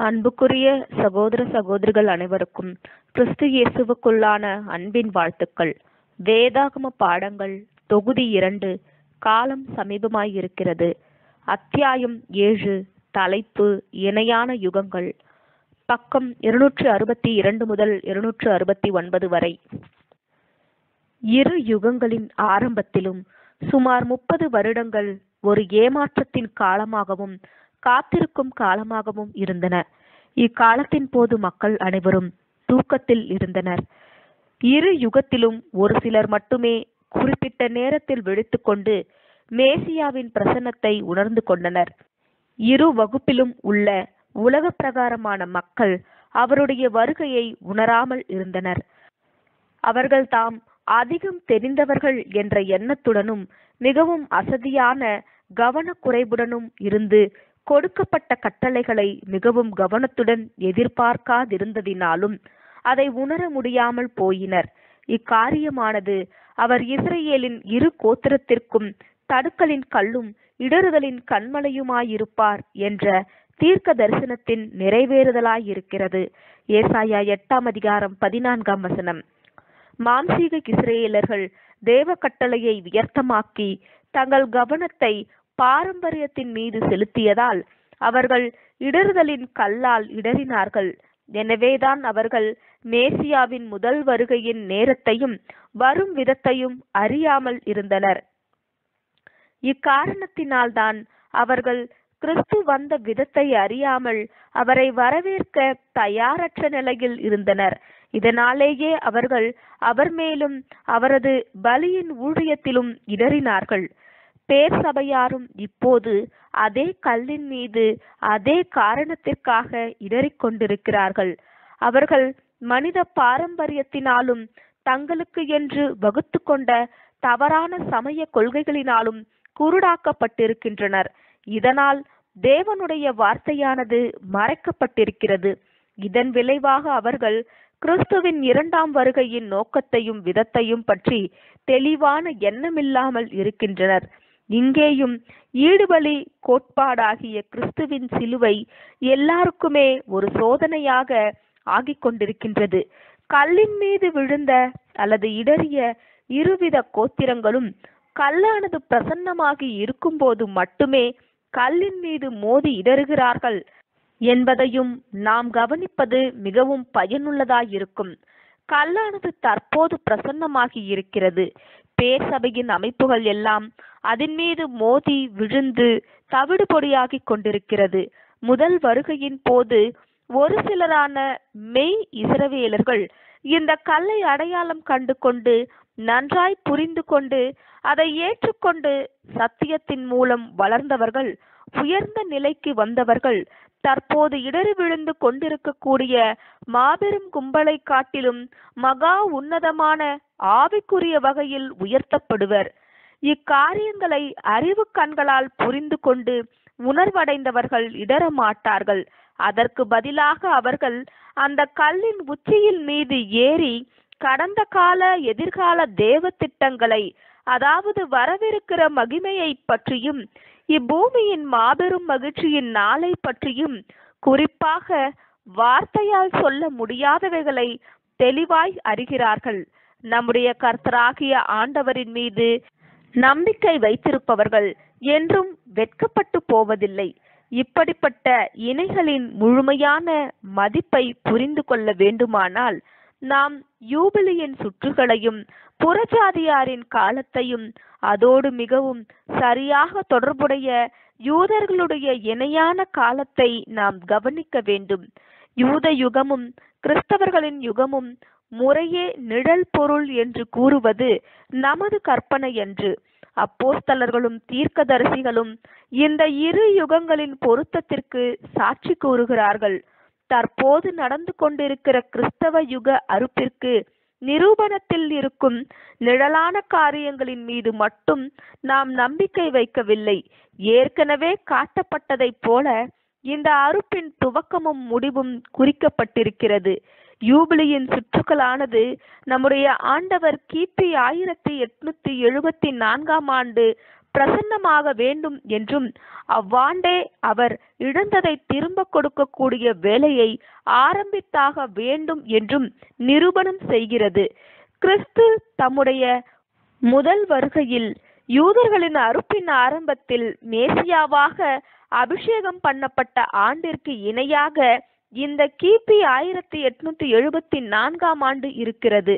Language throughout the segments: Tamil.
அன்புக்குரிய சகோதர சகோதரிகள் அனைவருக்கும் கிறிஸ்து இயேசுவுக்குள்ளான அன்பின் வாழ்த்துக்கள். வேதாகம பாடங்கள் தொகுதி இரண்டு காலம் சமீபமாயிருக்கிறது அத்தியாயம் ஏழு தலைப்பு இணையான யுகங்கள். பக்கம் இருநூற்று அறுபத்தி இரண்டு முதல் இருநூற்று அறுபத்தி ஒன்பது வரை. இரு யுகங்களின் ஆரம்பத்திலும் சுமார் முப்பது வருடங்கள் ஒரு ஏமாற்றத்தின் காலமாகவும் காத்திருக்கும் காலமாகவும் இருந்தன. இக்காலத்தின் போது மக்கள் அனைவரும் தூக்கத்தில் இருந்தனர். இரு யுகத்திலும் ஒரு சிலர் மட்டுமே குறிப்பிட்ட நேரத்தில் விழித்துக்கொண்டு மேசியாவின் பிரசன்னத்தை உணர்ந்து கொண்டனர். இரு வகுப்பிலும் உள்ள உலக பிரகாரமான மக்கள் அவருடைய வருகையை உணராமல் இருந்தனர். அவர்கள் தாம் அதிகம் தெரிந்தவர்கள் என்ற எண்ணத்துடனும் மிகவும் அசதியான கவனக்குறைவுடனும் இருந்து கொடுக்கப்பட்ட கட்டளைகளை மிகவும் கவனத்துடன் எதிர்பார்க்காதிருந்ததினாலும் அதை உணர முடியாமல் போயினர். இக்காரியமானது அவர் இஸ்ரேலின் இரு கோத்திரத்திற்கும் தடுக்கலின் கல்லும் இடறுதலின் கண்மலையுமாயிருப்பார் என்ற தீர்க்க தரிசனத்தின் நிறைவேறுதலாயிருக்கிறது. ஏசாயா எட்டாம் அதிகாரம் பதினான்காம் வசனம். மாம்சீக இஸ்ரேலர்கள் தேவ கட்டளையை வியர்த்தமாக்கி தங்கள் கவனத்தை பாரம்பரியத்தின் மீது செலுத்தியதால் அவர்கள் இடறுதலின் கல்லால் இடறினார்கள். எனவேதான் அவர்கள் மேசியாவின் முதல் வருகையின் நேரத்தையும் வரும் விதத்தையும் அறியாமல் இருந்தனர். இக்காரணத்தினால்தான் அவர்கள் கிறிஸ்து வந்த விதத்தை அறியாமல் அவரை வரவேற்க தயாரற்ற நிலையில் இருந்தனர். இதனாலேயே அவர்கள் அவர் மேலும் அவரது பலியின் ஊழியத்திலும் இடறினார்கள். பேர் சபையாரும் இப்போது அதே கல்லின் மீது அதே காரணத்திற்காக இடறிக்கொண்டிருக்கிறார்கள் அவர்கள் மனித பாரம்பரியத்தினாலும் தங்களுக்கு என்று வகுத்து கொண்ட தவறான சமய கொள்கைகளினாலும் குருடாக்கப்பட்டிருக்கின்றனர். இதனால் தேவனுடைய வார்த்தையானது மறைக்கப்பட்டிருக்கிறது. இதன் விளைவாக அவர்கள் கிறிஸ்துவின் இரண்டாம் வருகையின் நோக்கத்தையும் விதத்தையும் பற்றி தெளிவான எண்ணமில்லாமல் இருக்கின்றனர். இங்கேயும் ஈடுபலி கோட்பாடாகிய கிறிஸ்துவின் சிலுவை எல்லாருக்குமே ஒரு சோதனையாக ஆகிக் கொண்டிருக்கின்றது. கல்லின் மீது விழுந்த அல்லது இடறிய இருவித கோத்திரங்களும் கல்லானது பிரசன்னமாகி இருக்கும்போது மட்டுமே கல்லின் மீது மோதி இடறுகிறார்கள் என்பதையும் நாம் கவனிப்பது மிகவும் பயனுள்ளதாயிருக்கும். கல்லானது தற்போது பிரசன்னமாகி இருக்கிறது. பேர்சபையின் அமைப்புகள் எல்லாம் அதன் மீது மோதி விழுந்து தவிடு பொடியாகி கொண்டிருக்கிறது. முதல் வருகையின் போது ஒரு சிலரான மெய் இஸ்ரவேலர்கள் இந்த கல்லை அடையாளம் கண்டு கொண்டு நன்றாய் புரிந்து கொண்டு அதை ஏற்றுக்கொண்டு சத்தியத்தின் மூலம் வளர்ந்தவர்கள் உயர்ந்த நிலைக்கு வந்தவர்கள் தற்போது இடறி விழுந்து கொண்டிருக்கக்கூடிய மாபெரும் கும்பலை காட்டிலும் மகா உன்னதமான ஆவிக்குரிய வகையில் உயர்த்தப்படுவர். இக்காரியங்களை அறிவு கண்களால் புரிந்து கொண்டு உணர்வடைந்தவர்கள் இடரமாட்டார்கள் அதற்கு பதிலாக அவர்கள் அந்த கல்லின் உச்சியில் மீது ஏறி கடந்த கால எதிர்கால தேவ திட்டங்களை அதாவது வரவிருக்கிற மகிமையை பற்றியும் இப்பூமியின் மாபெரும் மகிழ்ச்சியின் நாளை பற்றியும் குறிப்பாக வார்த்தையால் சொல்ல முடியாதவைகளை தெளிவாய் அறிகிறார்கள். நம்முடைய கர்த்தராகிய ஆண்டவரின் மீது நம்பிக்கை வைத்திருப்பவர்கள் என்றும் வெட்கப்பட்டு போவதில்லை. இப்படிப்பட்ட இணைகளின் முழுமையான மதிப்பை புரிந்து கொள்ள வேண்டுமானால் நாம் யூபிலியின் சுற்றுகளையும் புறஜாதியாரின் காலத்தையும் அதோடு மிகவும் சரியாக தொடர்புடைய யூதர்களுடைய இணையான காலத்தை நாம் கவனிக்க வேண்டும். யூத யுகமும் கிறிஸ்தவர்களின் யுகமும் முறையே நிழல் பொருள் என்று கூறுவது நமது கற்பனை என்று அப்போஸ்தலர்களும் தீர்க்கதரிசிகளும் இந்த இரு யுகங்களின் பொருத்தத்திற்கு சாட்சி கூறுகிறார்கள். தற்போது நடந்து கொண்டிருக்கிற கிறிஸ்தவ யுக அறுப்பிற்கு நிரூபணத்தில் இருக்கும் நிழலான காரியங்களின் மீது மட்டும் நாம் நம்பிக்கை வைக்கவில்லை. ஏற்கனவே காட்டப்பட்டதைப் போல இந்த அறுப்பின் துவக்கமும் முடிவும் குறிக்கப்பட்டிருக்கிறது. யூபிலியின் சுற்றுக்களானது நம்முடைய ஆண்டவர் கிபி ஆயிரத்தி எட்நூத்தி எழுபத்தி நான்காம் ஆண்டு பிரசன்னமாக வேண்டும் என்றும் அவ்வாண்டே அவர் இழந்ததை திரும்ப கொடுக்கக்கூடிய வேலையை ஆரம்பித்தாக வேண்டும் என்றும் நிரூபணம் செய்கிறது. கிறிஸ்து தம்முடைய முதல் வருகையில் யூதர்களின் அறுப்பின் ஆரம்பத்தில் மேசியாவாக அபிஷேகம் பண்ணப்பட்ட ஆண்டிற்கு இணையாக இந்த கிபி ஆயிரத்தி எட்நூத்தி எழுபத்தி நான்காம் ஆண்டு இருக்கிறது.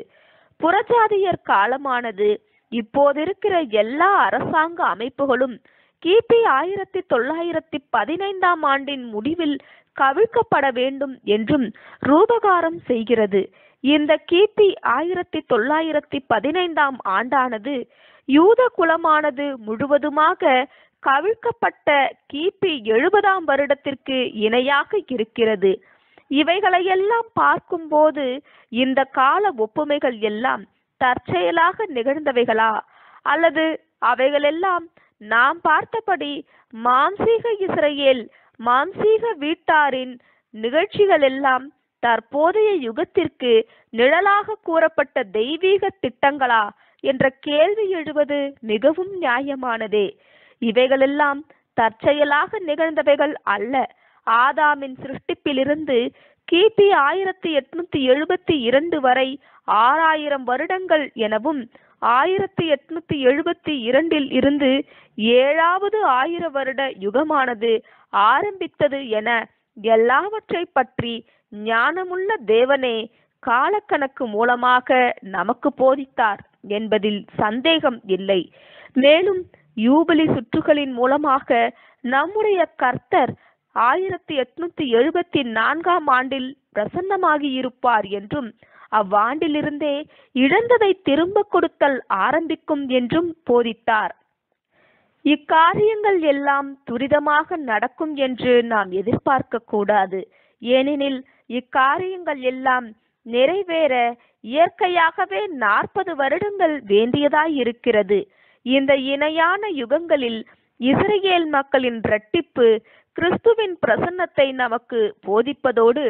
புறஜாதியர் காலமானது இப்போதிருக்கிற எல்லா அரசாங்க அமைப்புகளும் கிபி ஆயிரத்தி தொள்ளாயிரத்தி பதினைந்தாம் ஆண்டின் முடிவில் கவிழ்க்கப்பட வேண்டும் என்றும் ரூபகாரம் செய்கிறது. இந்த கிபி ஆயிரத்தி தொள்ளாயிரத்தி பதினைந்தாம் ஆண்டானது யூத குலமானது முழுவதுமாக கவிழ்க்கப்பட்ட கிபி எழுபதாம் வருடத்திற்கு இணையாக இருக்கிறது. இவைகளையெல்லாம் பார்க்கும்போது இந்த கால ஒப்புமைகள் எல்லாம் தற்செயலாக நிகழ்ந்தவைகளா? அல்லது அவைகளெல்லாம் நாம் பார்த்தபடி மாம்சீக இஸ்ரேல் மாம்சீக வீட்டாரின் நிகழ்ச்சிகள் எல்லாம் தற்போதைய யுகத்திற்கு நிழலாக கூறப்பட்ட தெய்வீக திட்டங்களா? என்ற கேள்வி எழுவது மிகவும் நியாயமானதே. இவைகளெல்லாம் தற்செயலாக நிகழ்ந்தவைகள் அல்ல. ஆதாமின் சிருஷ்டிப்பிலிருந்து கிபி ஆயிரத்தி எட்நூத்தி எழுபத்தி இரண்டு வரை ஆறாயிரம் வருடங்கள் எனவும் ஆயிரத்தி எட்நூத்தி எழுபத்தி இரண்டில் இருந்து ஏழாவது ஆயிர வருட யுகமானது ஆரம்பித்தது என எல்லாவற்றை பற்றி ஞானமுள்ள தேவனே காலக்கணக்கு மூலமாக நமக்கு போதித்தார் என்பதில் சந்தேகம் இல்லை. மேலும் யூபிலி சுற்றுகளின் மூலமாக நம்முடைய கர்த்தர் ஆயிரத்தி எட்நூத்தி எழுபத்தி நான்காம் ஆண்டில் பிரசன்னமாகி இருப்பார் என்றும் அவ்வாண்டிலிருந்தே இழந்ததை திரும்ப கொடுத்தல் ஆரம்பிக்கும் என்றும் போதித்தார். இக்காரியங்கள் எல்லாம் துரிதமாக நடக்கும் என்று நாம் எதிர்பார்க்க கூடாது. ஏனெனில் இக்காரியங்கள் எல்லாம் நிறைவேற இயற்கையாகவே நாற்பது வருடங்கள் வேண்டியதாய் இருக்கிறது. இந்த இணையான யுகங்களில் இஸ்ரேல் மக்களின் இரட்டிப்பு கிறிஸ்துவின் பிரசன்னத்தை நமக்கு போதிப்பதோடு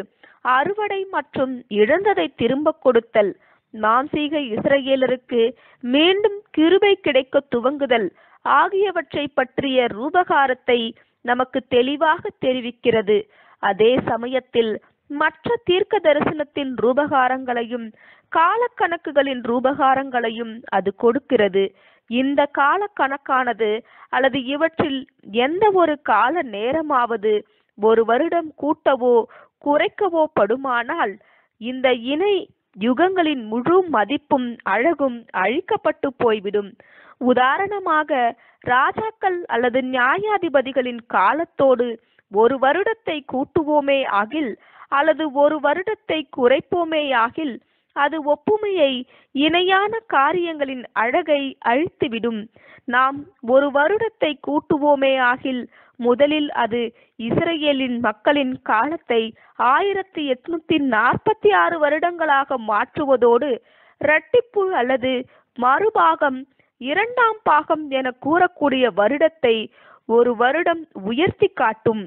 அறுவடை மற்றும் இழந்ததை திரும்ப கொடுத்தல் மாம்சீக இஸ்ரேலருக்கு மீண்டும் கிருபை கிடைக்க துவங்குதல் ஆகியவற்றை பற்றிய ரூபகாரத்தை நமக்கு தெளிவாக தெரிவிக்கிறது. அதே சமயத்தில் மற்ற தீர்க்க தரிசனத்தின் ரூபகாரங்களையும் காலக்கணக்குகளின் ரூபகாரங்களையும் அது கொடுக்கிறது. இந்த கால கணக்கானது அல்லது இவற்றில் எந்த ஒரு கால நேரமாவது ஒரு வருடம் கூட்டவோ குறைக்கவோ படுமானால் இந்த இணை யுகங்களின் முழு மதிப்பும் அழகும் அழிக்கப்பட்டு போய்விடும். உதாரணமாக ராஜாக்கள் அல்லது நியாயாதிபதிகளின் காலத்தோடு ஒரு வருடத்தை கூட்டுவோமே ஆகில் அல்லது ஒரு வருடத்தை குறைப்போமே ஆகில் அது ஒப்புமையை இணையான காரியங்களின் அழகை அழித்துவிடும். நாம் ஒரு வருடத்தை கூட்டுவோமே ஆகில் முதலில் அது இஸ்ரேலின் மக்களின் காலத்தை ஆயிரத்தி எட்நூத்தி நாற்பத்தி ஆறு வருடங்களாக மாற்றுவதோடு இரட்டிப்பு அல்லது மறுபாகம் இரண்டாம் பாகம் என கூறக்கூடிய வருடத்தை ஒரு வருடம் உயர்த்தி காட்டும்.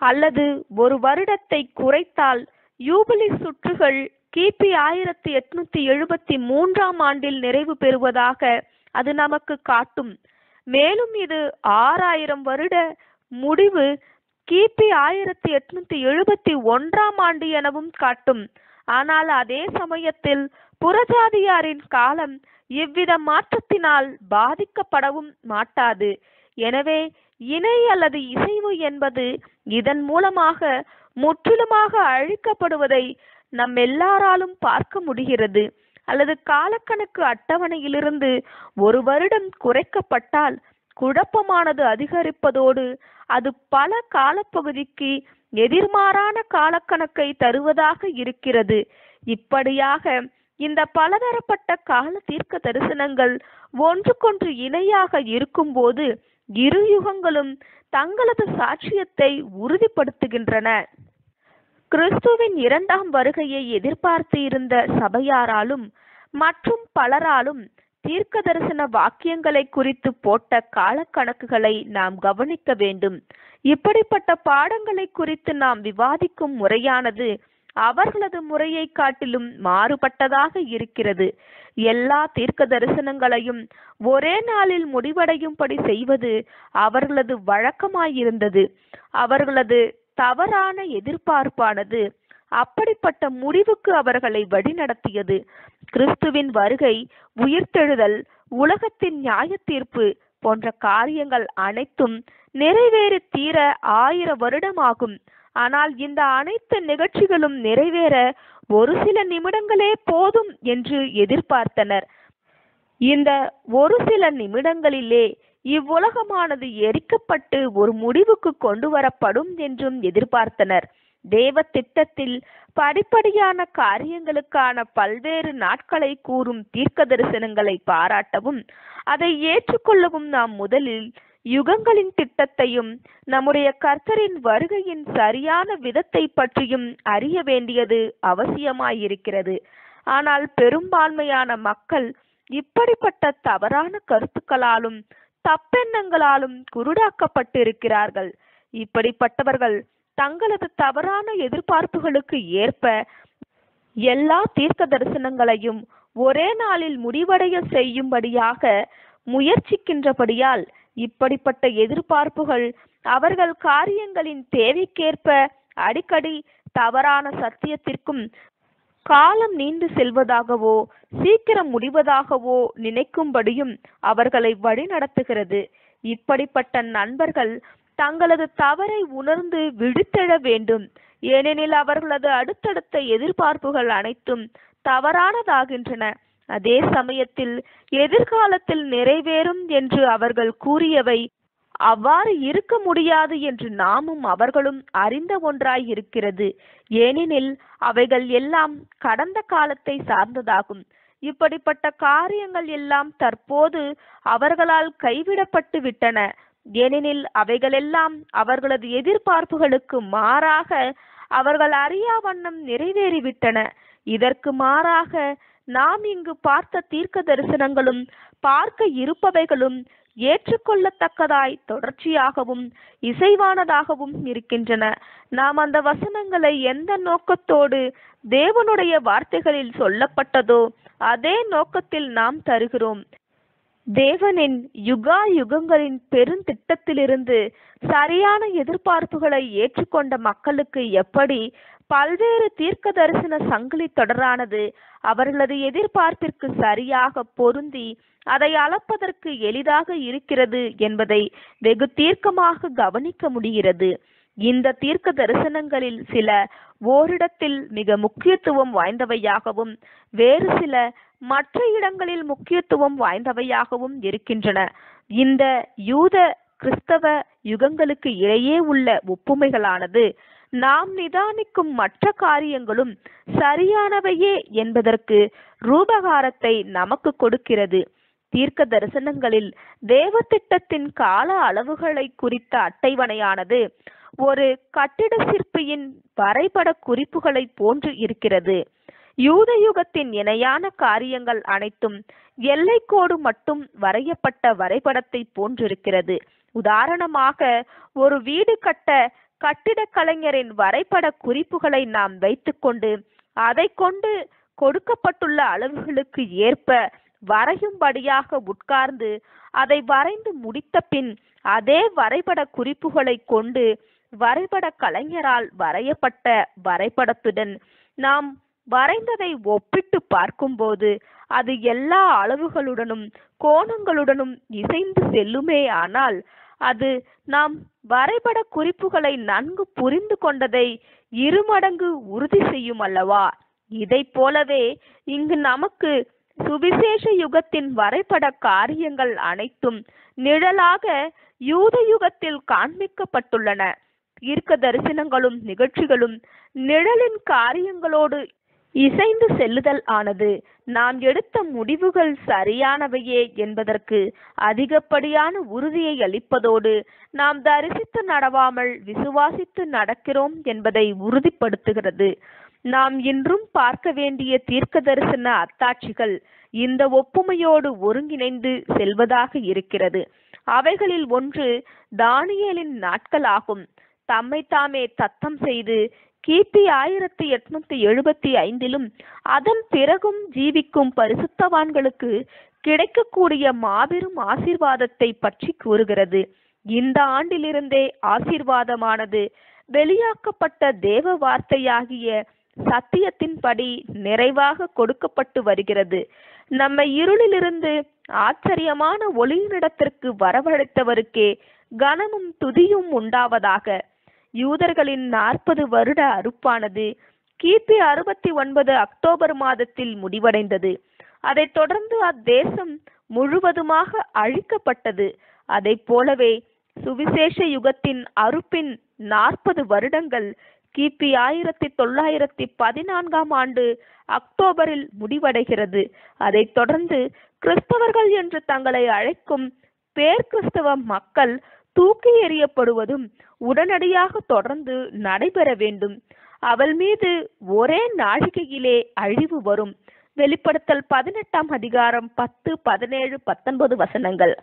அல்லது ஒரு வருடத்தை குறைத்தால் யூபிலி சுற்றுகள் கிபி ஆயிரத்தி எட்நூத்தி எழுபத்தி மூன்றாம் ஆண்டில் நிறைவு பெறுவதாக அது நமக்கு காட்டும். மேலும் இது ஆறாயிரம் வருட முடிவு கிபி ஆயிரத்தி எட்நூத்தி எழுபத்தி ஒன்றாம் ஆண்டு எனவும் காட்டும். ஆனால் அதே சமயத்தில் புறஜாதியாரின் காலம் இவ்வித மாற்றத்தினால் பாதிக்கப்படவும் மாட்டாது. எனவே இணை அல்லது இசைவு என்பது இதன் மூலமாக முற்றிலுமாக அழிக்கப்படுவதை நம் எல்லாராலும் பார்க்க முடிகிறது. அல்லது காலக்கணக்கு அட்டவணையிலிருந்து ஒரு வருடம் குறைக்கப்பட்டால் குழப்பமானது அதிகரிப்பதோடு அது பல காலப்பகுதிக்கு எதிர்மாறான காலக்கணக்கை தருவதாக இருக்கிறது. இப்படியாக இந்த பலதரப்பட்ட கால தீர்க்க தரிசனங்கள் ஒன்றுக்கொன்று இணையாக இருக்கும்போது இரு யுகங்களும் தங்களது சாட்சியத்தை உறுதிப்படுத்துகின்றன. கிறிஸ்துவின் இரண்டாம் வருகையை எதிர்பார்த்து இருந்த சபையாராலும் மற்றும் பலராலும் தீர்க்க தரிசன வாக்கியங்களை குறித்து போட்ட காலக்கணக்குகளை நாம் கவனிக்க வேண்டும். இப்படிப்பட்ட பாடங்களை குறித்து நாம் விவாதிக்கும் முறையானது அவர்களது முறையை காட்டிலும் மாறுபட்டதாக இருக்கிறது. எல்லா தீர்க்க தரிசனங்களையும் ஒரே நாளில் முடிவடையும்படி செய்வது அவர்களது வழக்கமாயிருந்தது. அவர்களது தவறான எதிர்பார்ப்பானது. அப்படிப்பட்ட முடிவுக்கு அவர்களை வழிநடத்தியது. கிறிஸ்துவின் வருகை உயிர்த்தெழுதல் உலகத்தின் நியாய தீர்ப்பு போன்ற காரியங்கள் அனைத்தும் நிறைவேறி தீர ஆயிர வருடமாகும். ஆனால் இந்த அனைத்து நிகழ்ச்சிகளும் நிறைவேற ஒரு சில நிமிடங்களே போதும் என்று எதிர்பார்த்தனர். இந்த ஒரு சில நிமிடங்களிலே இவ்வுலகமானது எரிக்கப்பட்டு ஒரு முடிவுக்கு கொண்டு வரப்படும் என்றும் எதிர்பார்த்தனர். தேவ திட்டத்தில் படிப்படியான காரியங்களுக்கான பல்வேறு நாட்களை கூறும் தீர்க்க தரிசனங்களை பாராட்டவும் அதை ஏற்றுக்கொள்ளவும் நாம் முதலில் யுகங்களின் திட்டத்தையும் நம்முடைய கர்த்தரின் வருகையின் சரியான விதத்தை பற்றியும் அறிய வேண்டியது அவசியமாயிருக்கிறது. ஆனால் பெரும்பான்மையான மக்கள் இப்படிப்பட்ட தவறான கருத்துக்களாலும் தப்பெண்ணங்களாலும் குருடாக்கப்பட்டிருக்கிறார்கள். இப்படிப்பட்டவர்கள் தங்களது தவறான எதிர்பார்ப்புகளுக்கு ஏற்ப எல்லா தீர்க்க தரிசனங்களையும் ஒரே நாளில் முடிவடைய செய்யும்படியாக முயற்சிக்கின்றபடியால் இப்படிப்பட்ட எதிர்பார்ப்புகள் அவர்கள் காரியங்களின் தேவைக்கேற்ப அடிக்கடி தவறான சத்தியத்திற்கும் காலம் நீண்டு செல்வதாகவோ சீக்கிரம் முடிவதாகவோ நினைக்கும்படியும் அவர்களை வழிநடத்துகிறது. இப்படிப்பட்ட நண்பர்கள் தங்களது தவறை உணர்ந்து விழித்தெழ வேண்டும். ஏனெனில் அவர்களது அடுத்தடுத்த எதிர்பார்ப்புகள் அனைத்தும் தவறானதாகின்றன. அதே சமயத்தில் எதிர்காலத்தில் நிறைவேறும் என்று அவர்கள் கூறியவை அவ்வாறு இருக்க முடியாது என்று நாமும் அவர்களும் அறிந்த ஒன்றாய் இருக்கிறது ஏனெனில் அவைகள் எல்லாம் கடந்த காலத்தை சார்ந்ததாகும். இப்படிப்பட்ட காரியங்கள் எல்லாம் தற்போது அவர்களால் கைவிடப்பட்டு விட்டன. ஏனெனில் அவைகளெல்லாம் அவர்களது எதிர்பார்ப்புகளுக்கு மாறாக அவர்கள் அறியா வண்ணம் நிறைவேறிவிட்டன. இதற்கு மாறாக நாம் இங்கு பார்த்த தீர்க்க தரிசனங்களும் பார்க்க இருப்பவைகளும் ஏற்றுக்கொள்ளத்தக்கதாய் தொடர்ச்சியாகவும் இசைவானதாகவும் இருக்கின்றன. நாம் அந்த வசனங்களை எந்த நோக்கத்தோடு தேவனுடைய வார்த்தைகளில் சொல்லப்பட்டதோ அதே நோக்கத்தில் நாம் தருகிறோம். தேவனின் யுகா யுகங்களின் பெருந்திட்டத்திலிருந்து சரியான எதிர்பார்ப்புகளை ஏற்றுக்கொண்ட மக்களுக்கு எப்படி பல்வேறு தீர்க்க தரிசன சங்கிலி தொடரானது அவர்களது எதிர்பார்ப்பிற்கு சரியாக பொருந்தி அதை அளப்பதற்கு எளிதாக இருக்கிறது என்பதை வெகு தீர்க்கமாக கவனிக்க முடிகிறது. இந்த தீர்க்க தரிசனங்களில் சில ஓரிடத்தில் மிக முக்கியத்துவம் வாய்ந்தவையாகவும் வேறு சில மற்ற இடங்களில் முக்கியத்துவம் வாய்ந்தவையாகவும் இருக்கின்றன. இந்த யூத கிறிஸ்தவ யுகங்களுக்கு இடையே உள்ள ஒப்புமைகளானது நாம் நிதானிக்கும் மற்ற காரியங்களும் சரியானவையே என்பதற்கு ரூபகாரத்தை நமக்கு கொடுக்கிறது. தீர்க்க தரிசனங்களில் தேவ திட்டத்தின் கால அளவுகளை குறித்த அட்டைவணையானது ஒரு கட்டிட சிற்பியின் வரைபட குறிப்புகளை போன்று இருக்கிறது. யூத யுகத்தின் இணையான காரியங்கள் அனைத்தும் எல்லைக்கோடு மட்டும் வரையப்பட்ட வரைபடத்தை போன்றிருக்கிறது. உதாரணமாக ஒரு வீடு கட்ட கட்டிடக் கலைஞரின் வரைபட குறிப்புகளை நாம் வைத்துக்கொண்டு அதை கொண்டு கொடுக்கப்பட்டுள்ள அளவுகளுக்கு ஏற்ப வரையும்படியாக உட்கார்ந்து அதை வரைந்து முடித்த பின் அதே வரைபட குறிப்புகளை கொண்டு வரைபட கலைஞரால் வரையப்பட்ட வரைபடத்துடன் நாம் வரைந்ததை ஒப்பிட்டு பார்க்கும்போது அது எல்லா அளவுகளுடனும் கோணங்களுடனும் இசைந்து செல்லுமே ஆனால் அது நாம் வரைபட குறிப்புகளை நன்கு புரிந்து கொண்டதை இருமடங்கு உறுதி செய்யும் அல்லவா? இதை போலவே இங்கு நமக்கு சுவிசேஷ யுகத்தின் வரைபட காரியங்கள் அனைத்தும் நிழலாக யூத யுகத்தில் காண்பிக்கப்பட்டுள்ளன. தீர்க்க தரிசனங்களும் நிகழ்ச்சிகளும் நிழலின் காரியங்களோடு இசைந்து செல்லுதல் ஆனது நாம் எடுத்த முடிவுகள் சரியானவையே என்பதற்கு அதிகப்படியான உறுதியை அளிப்பதோடு நாம் தரிசித்து நடவாமல் விசுவாசித்து நடக்கிறோம் என்பதை உறுதிப்படுத்துகிறது. நாம் இன்றும் பார்க்க வேண்டிய தீர்க்க தரிசன அத்தாட்சிகள் இந்த ஒப்புமையோடு ஒருங்கிணைந்து செல்வதாக இருக்கிறது. அவைகளில் ஒன்று தானியலின் நாட்களாகும். தம்மை தாமே தத்தம் செய்து கிபி ஆயிரத்தி எட்நூத்தி எழுபத்தி ஐந்திலும் அதன் பிறகும் ஜீவிக்கும் பரிசுத்தவான்களுக்கு கிடைக்கக்கூடிய மாபெரும் ஆசீர்வாதத்தை பற்றி கூறுகிறது. இந்த ஆண்டிலிருந்தே ஆசீர்வாதமானது வெளியாக்கப்பட்ட தேவ வார்த்தையாகிய சத்தியத்தின்படி நிறைவாக கொடுக்கப்பட்டு வருகிறது. நம்மை இருளிலிருந்து ஆச்சரியமான ஒளியினிடத்திற்கு வரவழைத்தவருக்கே கனமும் துதியும் உண்டாவதாக யூதர்களின் நாற்பது வருட அறுப்பானது. கிபி அறுபத்தி ஒன்பது அக்டோபர் மாதத்தில் முடிவடைந்தது. அதைத் தொடர்ந்து அத்தேசம் முழுவதுமாக அழிக்கப்பட்டது. அதை போலவே சுவிசேஷ யுகத்தின் அறுப்பின் நாற்பது வருடங்கள் கிபி ஆயிரத்தி தொள்ளாயிரத்தி பதினான்காம் ஆண்டு அக்டோபரில் முடிவடைகிறது. அதைத் தொடர்ந்து கிறிஸ்தவர்கள் என்று தங்களை அழைக்கும் பேர் கிறிஸ்தவ மக்கள் தூக்கி எறியப்படுவதும் உடனடியாக தொடர்ந்து நடைபெற வேண்டும். அவள் மீது ஒரே நாழிகையிலே அழிவு வரும். வெளிப்படுத்தல் பதினெட்டாம் அதிகாரம் பத்து பதினேழு பத்தொன்பது வசனங்கள்.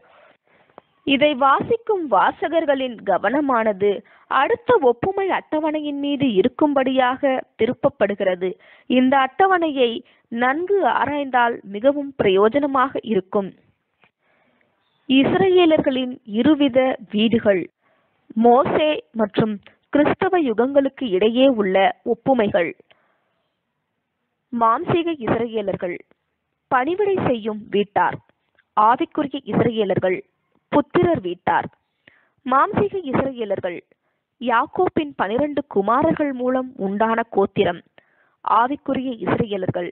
இதை வாசிக்கும் வாசகர்களின் கவனமானது அடுத்த ஒப்புமை அட்டவணையின் மீது இருக்கும்படியாக திருப்பப்படுகிறது. இந்த அட்டவணையை நன்கு ஆராய்ந்தால் மிகவும் பிரயோஜனமாக இருக்கும். இஸ்ரேலர்களின் இருவித வீடுகள் மோசே மற்றும் கிறிஸ்தவ யுகங்களுக்கு இடையே உள்ள ஒப்புமைகள். மாம்சீக இஸ்ரேலர்கள் பணிவிடை செய்யும் வீட்டார். ஆவிக்குரிய இஸ்ரேலர்கள் புத்திரர் வீட்டார். மாம்சீக இஸ்ரேலர்கள் யாக்கோப்பின் பனிரெண்டு குமாரர்கள் மூலம் உண்டான கோத்திரம். ஆவிக்குரிய இஸ்ரேலர்கள்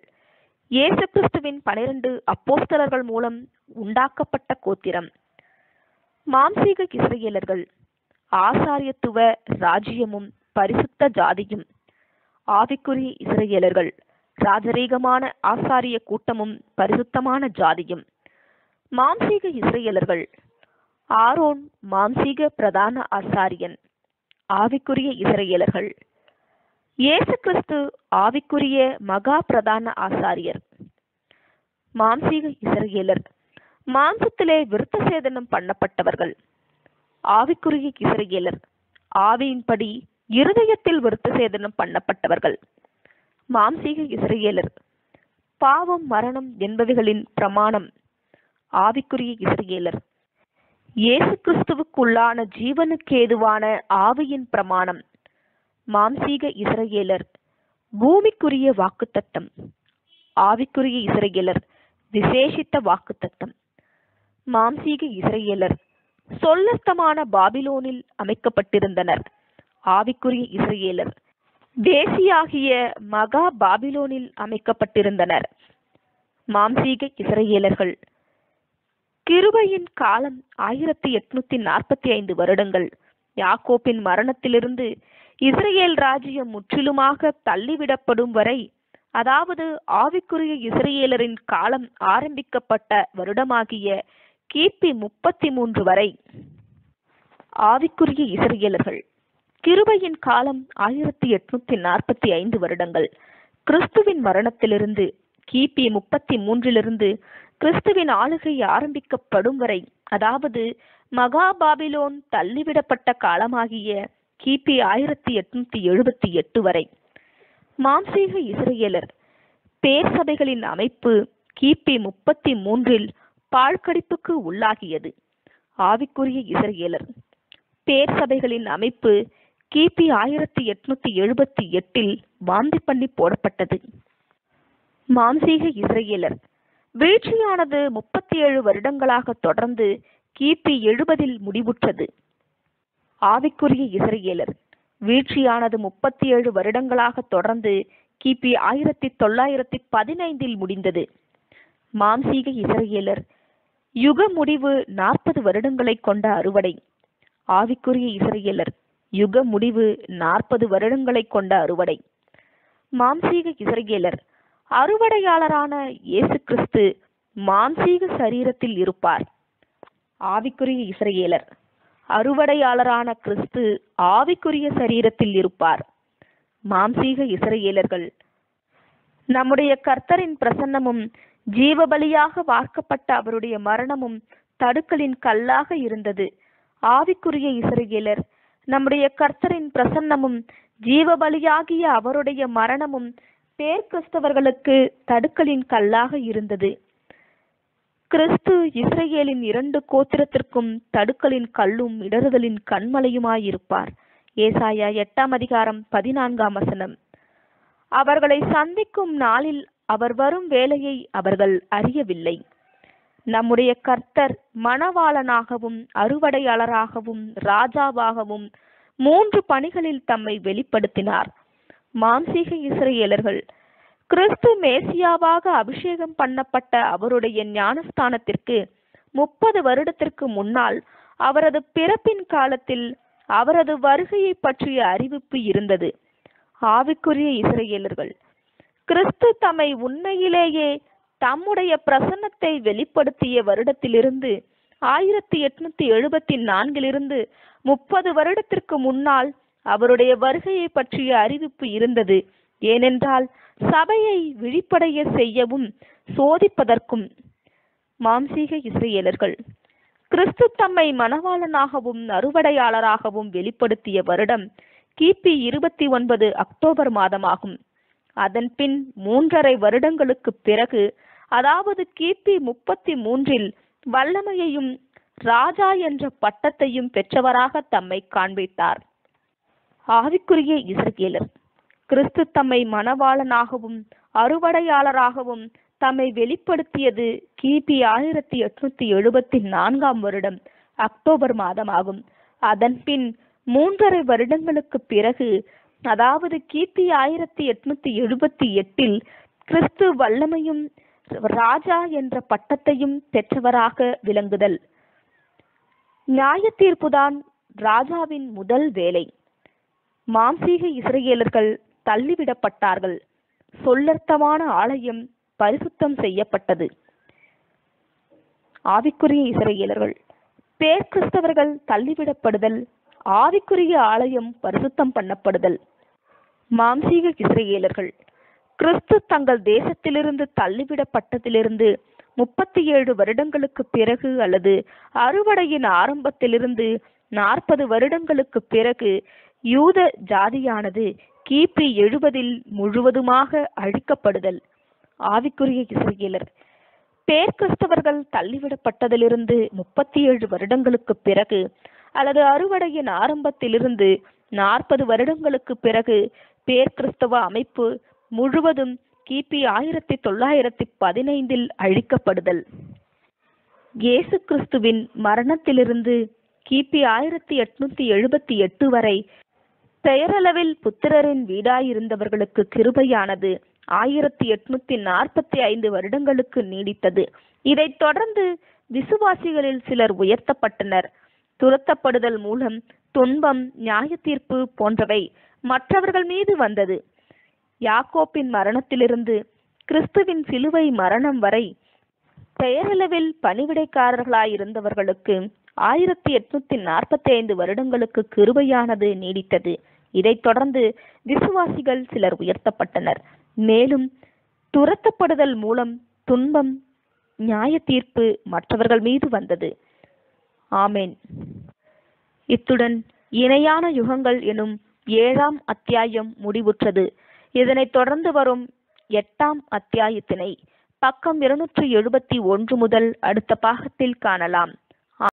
இயேசு கிறிஸ்துவின் பனிரெண்டு அப்போஸ்தலர்கள் மூலம் உண்டாக்கப்பட்ட கோத்திரம். மாம்சீக இஸ்ரேலர்கள் ஆசாரியத்துவ ராஜ்யமும் பரிசுத்த ஜாதியும் ஆவிக்குறி இஸ்ரேலர்கள் ராஜரீகமான ஆசாரிய கூட்டமும் பரிசுத்தமான ஜாதியும். மாம்சீக இஸ்ரேலர்கள் ஆரோன் மாம்சீக பிரதான ஆசாரியன் ஆவிக்குரிய இஸ்ரேலர்கள் இயேசு கிறிஸ்து ஆவிக்குரிய மகா பிரதான ஆசாரியர். மாம்சீக இஸ்ரேலர் மாம்சத்திலே விருத்த சேதனம் பண்ணப்பட்டவர்கள். ஆவிக்குரிய இஸ்ரேலர் ஆவியின்படி இருதயத்தில் விருத்த சேதனம் பண்ணப்பட்டவர்கள். மாம்சீக இஸ்ரேலர் பாவம் மரணம் என்பவைகளின் பிரமாணம். ஆவிக்குரிய இஸ்ரேலர் இயேசு கிறிஸ்துவுக்குள்ளான ஜீவனுக்கு ஏதுவான ஆவியின் பிரமாணம். மாம்சீக இஸ்ரேலர் பூமிக்குரிய வாக்குத்தத்தம் ஆவிக்குரிய இஸ்ரேலர் விசேஷித்த வாக்குத்தத்தம். மாம்சீக இஸ்ரேலர் சொல்லஸ்தமான பாபிலோனில் அமைக்கப்பட்டிருந்தனர். ஆவிக்குரிய இஸ்ரேலர் தேசியாகிய மகா பாபிலோனில் அமைக்கப்பட்டிருந்தனர். மாம்சீக இஸ்ரேலர்கள் கிருபையின் காலம் ஆயிரத்தி எட்நூத்தி நாற்பத்தி ஐந்து வருடங்கள் யாக்கோப்பின் மரணத்திலிருந்து இஸ்ரேல் ராஜ்யம் முற்றிலுமாக தள்ளிவிடப்படும் வரை அதாவது ஆவிக்குரிய இஸ்ரேலரின் காலம் ஆரம்பிக்கப்பட்ட வருடமாகிய கிபி முப்பத்தி மூன்று வரை ஆவிக்குரிய இஸ்ரேலர்கள் கிருபையின் காலம் ஆயிரத்தி எட்நூத்தி நாற்பத்தி ஐந்து வருடங்கள். கிறிஸ்துவின் மரணத்திலிருந்து கிபி முப்பத்தி மூன்றிலிருந்து கிறிஸ்துவின் ஆளுகை ஆரம்பிக்கப்படும் வரை அதாவது மகாபாபிலோன் தள்ளிவிடப்பட்ட காலமாகிய கிபி ஆயிரத்தி எட்நூத்தி எழுபத்தி எட்டு வரை. மாம்சீக இஸ்ரேலர் பேர் சபைகளின் அமைப்பு கிபி முப்பத்தி மூன்றில் பாழ்கடிப்புக்கு உள்ளாகியது. ஆவிக்குரிய இஸ்ரேலர் பேர் சபைகளின் அமைப்பு கிபி ஆயிரத்தி எட்நூத்தி எழுபத்தி எட்டில் வாந்தி பண்ணி போடப்பட்டது. மாம்சீக இஸ்ரேலர் வீழ்ச்சியானது முப்பத்தி ஏழு வருடங்களாக தொடர்ந்து கிபி எழுபதில் முடிவுற்றது. ஆவிக்குரிய இஸ்ரேலர் வீழ்ச்சியானது முப்பத்தி ஏழு வருடங்களாக தொடர்ந்து கிபி ஆயிரத்தி தொள்ளாயிரத்தி பதினைந்தில் முடிந்தது. மாம்சீக இஸ்ரேலர் யுக முடிவு நாற்பது வருடங்களை கொண்ட அறுவடை. ஆவிக்குரிய இஸ்ரேலர் யுக முடிவு நாற்பது வருடங்களை கொண்ட அறுவடை. மாம்சீக இஸ்ரேலர் அறுவடையாளரான இயேசு கிறிஸ்து மாம்சீக சரீரத்தில் இருப்பார். ஆவிக்குரிய இஸ்ரேலர் அறுவடையாளரான கிறிஸ்து ஆவிக்குரிய சரீரத்தில் இருப்பார். மாம்சீக இஸ்ரேலர்கள் நம்முடைய கர்த்தரின் பிரசன்னமும் ஜீவபலியாக வார்க்கப்பட்ட அவருடைய மரணமும் தடுக்கலின் கல்லாக இருந்தது. ஆவிக்குரிய இசிறையேலர் நம்முடைய கர்த்தரின் பிரசன்னமும் ஜீவபலியாகிய அவருடைய மரணமும் பேர் கிறிஸ்தவர்களுக்கு தடுக்கலின் கல்லாக இருந்தது. கிறிஸ்து இஸ்ரேலின் இரண்டு கோத்திரத்திற்கும் தடுக்கலின் கல்லும் இடறுதலின் கண்மலையுமாயிருப்பார். ஏசாயா எட்டாம் அதிகாரம் பதினான்காம் வசனம். அவர்களை சந்திக்கும் நாளில் அவர் வரும் வேலையை அவர்கள் அறியவில்லை. நம்முடைய கர்த்தர் மணவாளனாகவும் அறுவடையாளராகவும் ராஜாவாகவும் மூன்று பணிகளில் தம்மை வெளிப்படுத்தினார். மாம்சீக இஸ்ரேலர்கள் கிறிஸ்து மேசியாவாக அபிஷேகம் பண்ணப்பட்ட அவருடைய ஞானஸ்தானத்திற்கு முப்பது வருடத்திற்கு முன்னால் அவரது பிறப்பின் காலத்தில் அவரது வருகையை பற்றிய அறிவிப்பு இருந்தது. ஆவிக்குரிய இஸ்ரேலர்கள் கிறிஸ்து தம்மை உண்மையிலேயே தம்முடைய பிரசன்னத்தை வெளிப்படுத்திய வருடத்திலிருந்து ஆயிரத்தி எட்நூத்தி எழுபத்தி நான்கிலிருந்து முப்பது வருடத்திற்கு முன்னால் அவருடைய வருகையை பற்றிய அறிவிப்பு இருந்தது. ஏனென்றால் சபையை விழிப்படைய செய்யவும் சோதிப்பதற்கும் மாம்சீக இஸ்ரேலர்கள் கிறிஸ்து தம்மை மணவாளனாகவும் அறுவடையாளராகவும் வெளிப்படுத்திய வருடம் கிபி இருபத்தி ஒன்பது அக்டோபர் மாதமாகும். அதன் பின் மூன்றரை வருடங்களுக்கு பிறகு அதாவது கிபி முப்பத்தி மூன்றில் வல்லமையையும் ராஜா என்ற பட்டத்தையும் பெற்றவராக தம்மை காண்பித்தார். ஆவிக்குரிய இஸ்ரேலர் கிறிஸ்து தம்மை மணவாளனாகவும் அறுவடையாளராகவும் தம்மை வெளிப்படுத்தியது கிபி ஆயிரத்தி எட்நூத்தி எழுபத்தி நான்காம் வருடம் அக்டோபர் மாதமாகும். அதன் பின் மூன்றரை வருடங்களுக்கு பிறகு அதாவது கிபி ஆயிரத்தி எட்நூத்தி எழுபத்தி எட்டில் கிறிஸ்து வல்லமையும் ராஜா என்ற பட்டத்தையும் பெற்றவராக விளங்குதல். நியாய தீர்ப்புதான் ராஜாவின் முதல் வேலை. மாம்சீக இஸ்ரேலர்கள் தள்ளிவிடப்பட்டார்கள். சொல்லர்த்தமான ஆலயம் பரிசுத்தம் செய்யப்பட்டது. ஆவிக்குரிய இஸ்ரேலர்கள் பேர் கிறிஸ்தவர்கள் தள்ளிவிடப்படுதல் ஆவிக்குரிய ஆலயம் பரிசுத்தம் பண்ணப்படுதல். மாம்சீக இஸ்ரேலர்கள் கிறிஸ்து தங்கள் தேசத்திலிருந்து தள்ளிவிடப்பட்டதிலிருந்து முப்பத்தி ஏழு வருடங்களுக்கு பிறகு அல்லது அறுவடையின் ஆரம்பத்திலிருந்து நாற்பது வருடங்களுக்கு பிறகு யூத ஜாதியானது கிபி எழுபதில் முழுவதுமாக அழிக்கப்படுதல். ஆவிக்குரிய இஸ்ரேலர். பேர்கிறிஸ்தவர்கள் தள்ளிவிடப்பட்டதிலிருந்து முப்பத்தி ஏழு வருடங்களுக்கு பிறகு அல்லது அறுவடையின் ஆரம்பத்திலிருந்து நாற்பது வருடங்களுக்கு பிறகு பேர்கிறிஸ்தவ அமைப்பு முழுவதும் கிபி ஆயிரத்தி தொள்ளாயிரத்தி பதினைந்தில் அழிக்கப்படுதல். இயேசு கிறிஸ்துவின் மரணத்திலிருந்து கிபி ஆயிரத்தி எட்நூத்தி எழுபத்தி எட்டு வரை பெயரளவில் புத்திரரின் வீடாயிருந்தவர்களுக்கு கிருபையானது ஆயிரத்தி எட்நூத்தி நாற்பத்தி ஐந்து வருடங்களுக்கு நீடித்தது. இதைத் தொடர்ந்து விசுவாசிகளில் சிலர் உயர்த்தப்பட்டனர். துரத்தப்படுதல் மூலம் துன்பம் நியாய தீர்ப்பு போன்றவை மற்றவர்கள் மீது வந்தது. யாக்கோப்பின் மரணத்திலிருந்து கிறிஸ்துவின் சிலுவை மரணம் வரை பெயரளவில் பணிவிடைக்காரர்களாயிருந்தவர்களுக்கு ஆயிரத்தி எட்நூத்தி நாற்பத்தி ஐந்து வருடங்களுக்கு கிருபையானது நீடித்தது. இதைத் தொடர்ந்து விசுவாசிகள் சிலர் உயர்த்தப்பட்டனர். மேலும் துரத்தப்படுதல் மூலம் துன்பம் நியாய தீர்ப்பு மற்றவர்கள் மீது வந்தது. ஆமேன். இத்துடன் இணையான யுகங்கள் எனும் ஏழாம் அத்தியாயம் முடிவுற்றது. இதனைத் தொடர்ந்து வரும் எட்டாம் அத்தியாயத்தினை பக்கம் இருநூற்றி எழுபத்தி ஒன்று முதல் அடுத்த பாகத்தில் காணலாம்.